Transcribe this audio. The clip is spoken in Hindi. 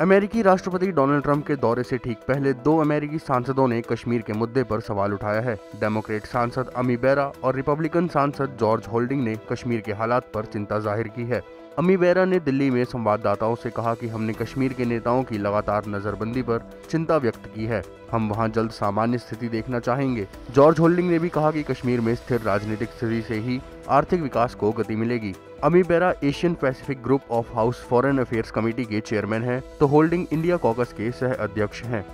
अमेरिकी राष्ट्रपति डोनाल्ड ट्रंप के दौरे से ठीक पहले दो अमेरिकी सांसदों ने कश्मीर के मुद्दे पर सवाल उठाया है। डेमोक्रेट सांसद अमी बेरा और रिपब्लिकन सांसद जॉर्ज होल्डिंग ने कश्मीर के हालात पर चिंता ज़ाहिर की है। अमी बेरा ने दिल्ली में संवाददाताओं से कहा कि हमने कश्मीर के नेताओं की लगातार नजरबंदी पर चिंता व्यक्त की है। हम वहाँ जल्द सामान्य स्थिति देखना चाहेंगे। जॉर्ज होल्डिंग ने भी कहा कि कश्मीर में स्थिर राजनीतिक स्थिति से ही आर्थिक विकास को गति मिलेगी। Ami Bera Asian Pacific group of house foreign affairs committee के चेयरमैन हैं तो होल्डिंग इंडिया कॉकस के सह अध्यक्ष हैं।